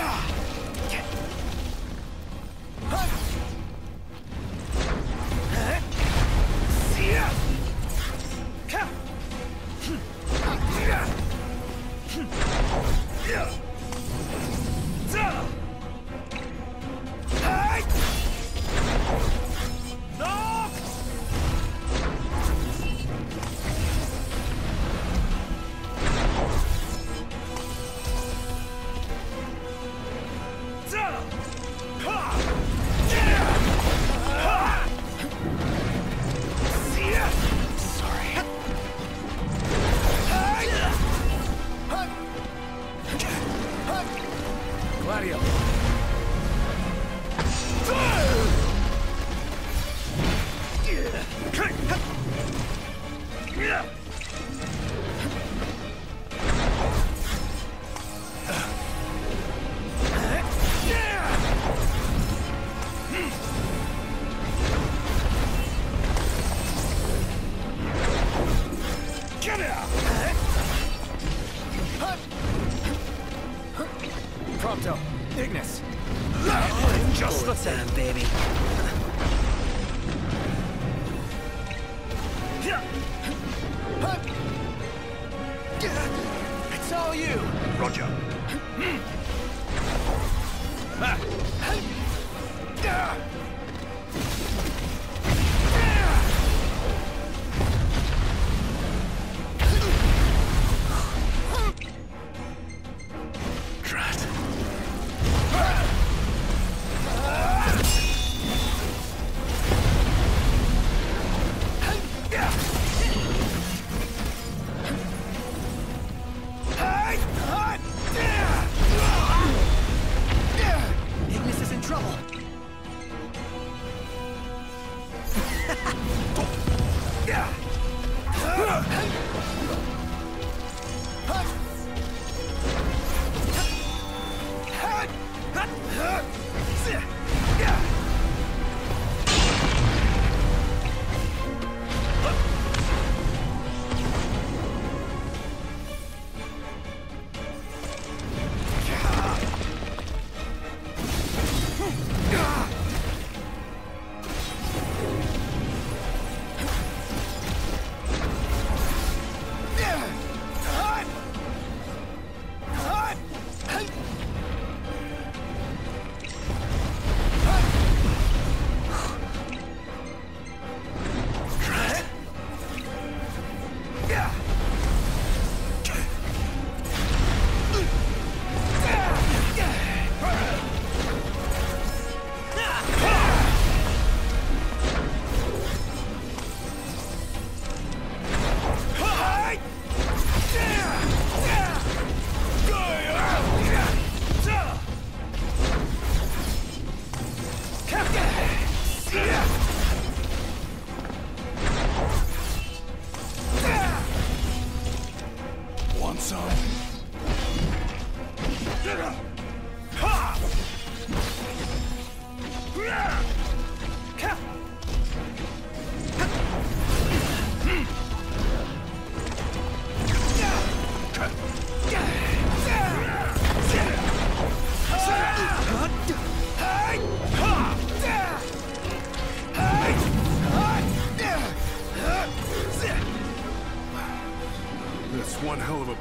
Yeah! Battle! Roger. Hmm.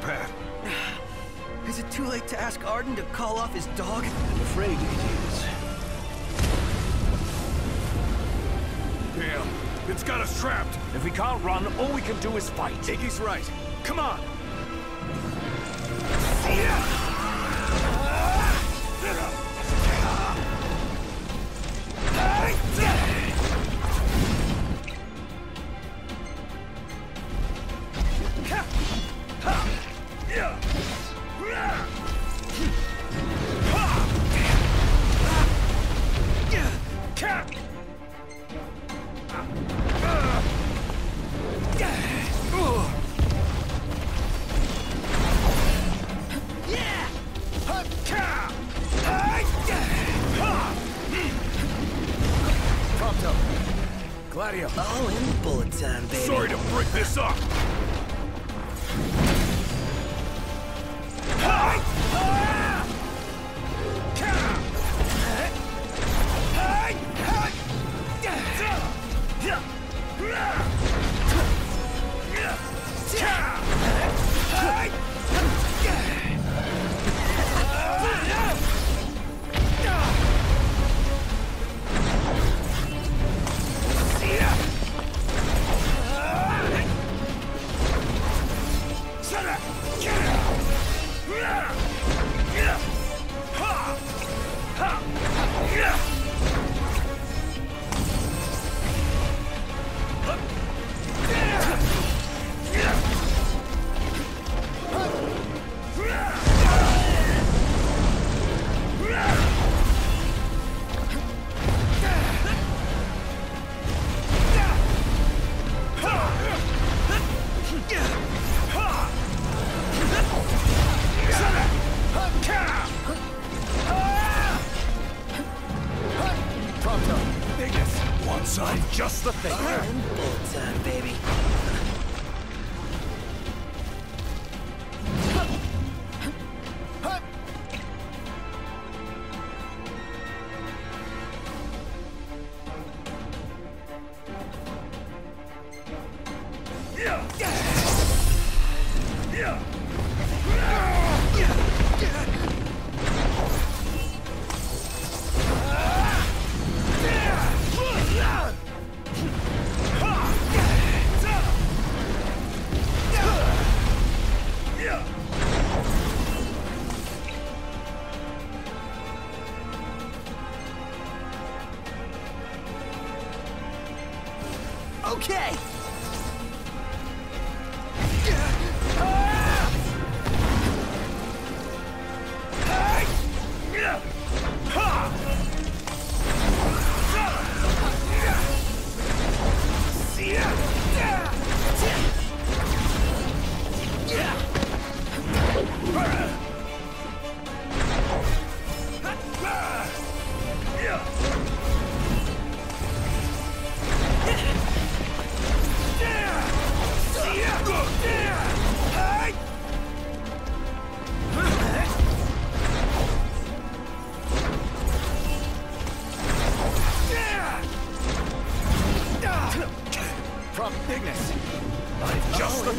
Hell path. Is it too late to ask Ardyn to call off his dog? I'm afraid it is. Damn, it's got us trapped. If we can't run, all we can do is fight. Iggy's right. Come on. Prompto. Gladio. All in bullet time, baby. Sorry to break this up. Bullet time, baby. Okay!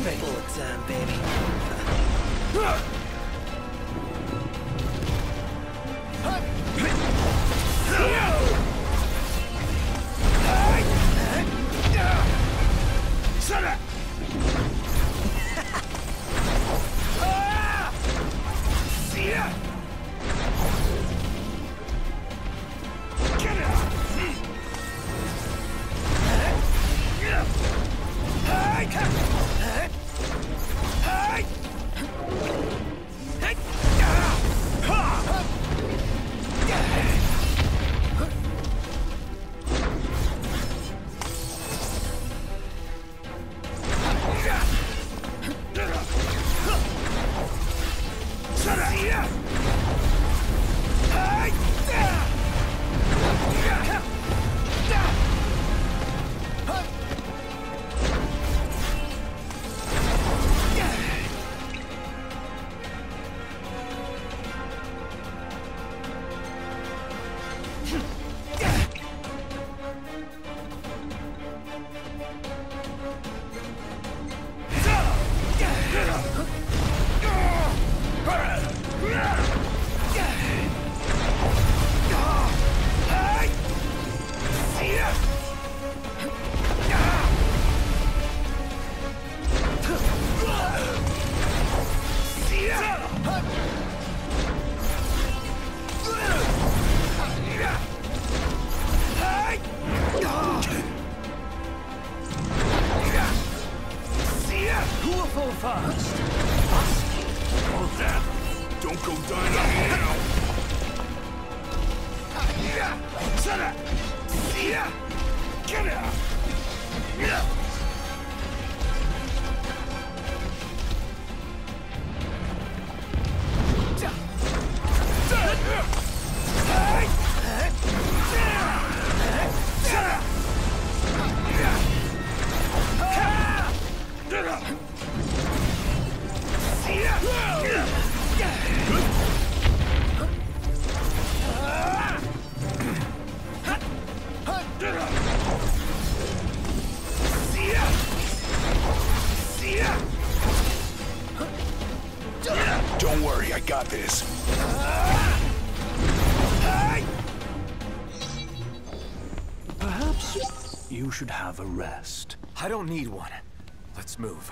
Full time, um, baby. Who fall first? All that. Don't go dying on me now. Shut up! Get out! Don't you should have a rest. I don't need one. Let's move.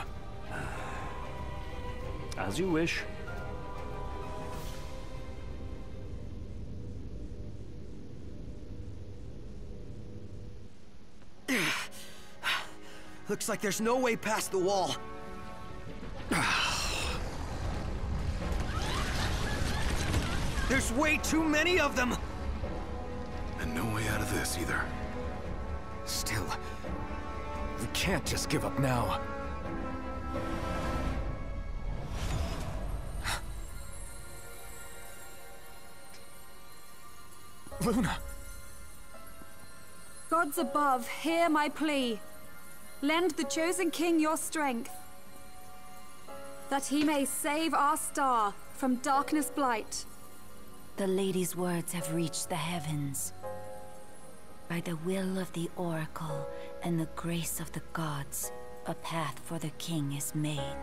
As you wish. Looks like there's no way past the wall. There's way too many of them! And no way out of this either. Still, we can't just give up now. Luna! Gods above, hear my plea. Lend the chosen king your strength, that he may save our star from darkness blight. The lady's words have reached the heavens. By the will of the Oracle and the grace of the gods, A path for the king is made.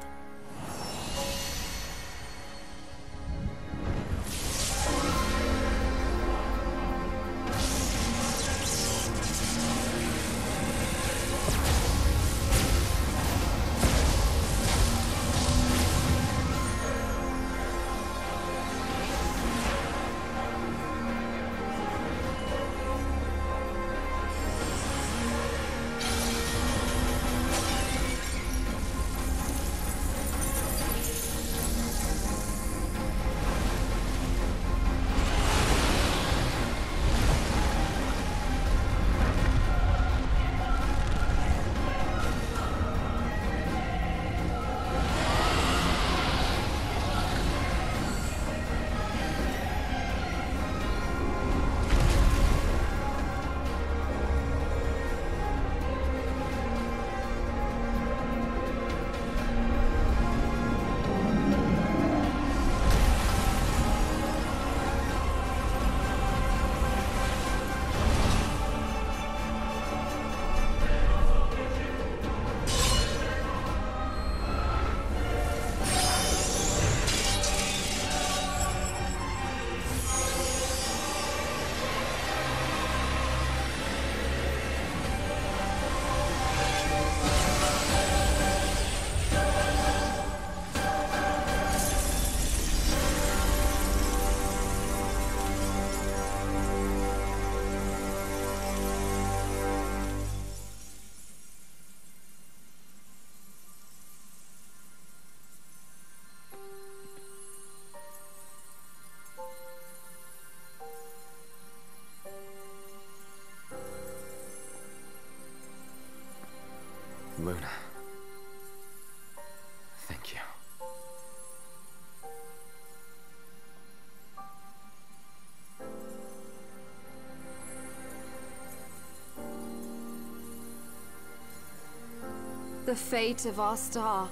The fate of our star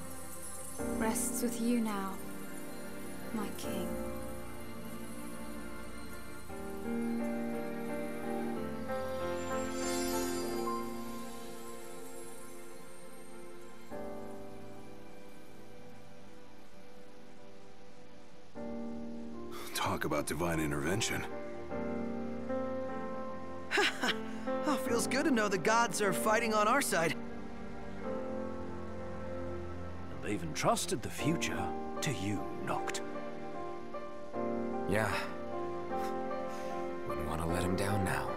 rests with you now, my king. Talk about divine intervention. Oh, feels good to know the gods are fighting on our side. They've entrusted the future to you, Noct. Yeah. Wouldn't want to let him down now.